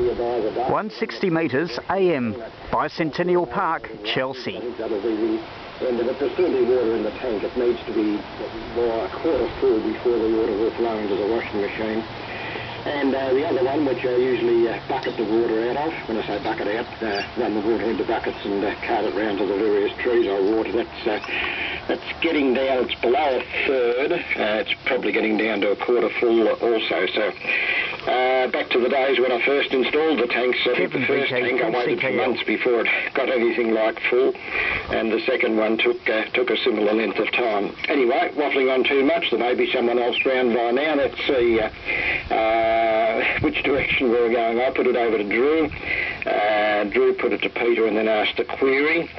160 metres AM, Bicentennial Park, Chelsea. The of it. There's still be water in the tank. It needs to be well, a quarter full before the water will flow into the washing machine. And uh, the other one, which I usually uh, bucket the water out of, when I say bucket out, uh, run the water into buckets and uh, cart it round to the various trees I water. That's that's getting down. It's below a third. Uh, it's probably getting down to a quarter full also. So uh, back to the days when I first installed the tanks. I think the first tank I waited for months before it got anything like full, and the second one took uh, took a similar length of time. Anyway, waffling on too much. There may be someone else round by now. Let's see. Uh, uh, which direction we were going. I put it over to Drew. Uh, Drew put it to Peter and then asked a query.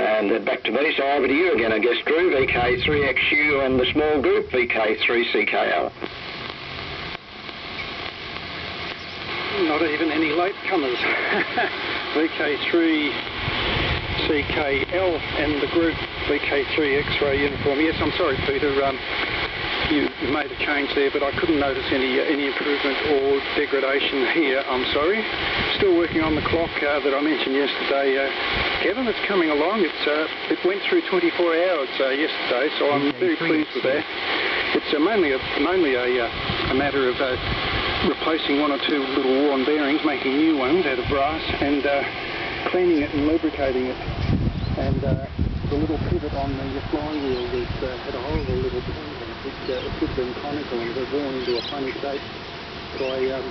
And then back to. So over to you again, I guess, Drew. VK3XU and the small group, VK3CKL. Not even any latecomers. VK3 CKL and the group VK3 X-ray uniform. Yes, I'm sorry, Peter. Um, you made a change there, but I couldn't notice any uh, any improvement or degradation here. I'm sorry. Still working on the clock uh, that I mentioned yesterday, uh, Kevin. It's coming along. It's uh, it went through 24 hours uh, yesterday, so I'm very pleased with that. It's uh, mainly a mainly a, a matter of replacing one or two little worn bearings, making new ones out of brass, and cleaning it and lubricating it. And the little pivot on the flywheel was had a horrible little it, uh, it should have been conical and it had worn into a funny shape. So I um,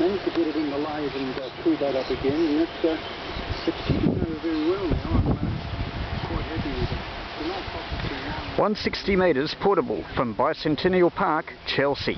managed to get it in the lathe and uh, screw that up again and it's, uh, it's ticking over very well now. I'm uh, quite happy with it. 160 metres portable from Bicentennial Park, Chelsea.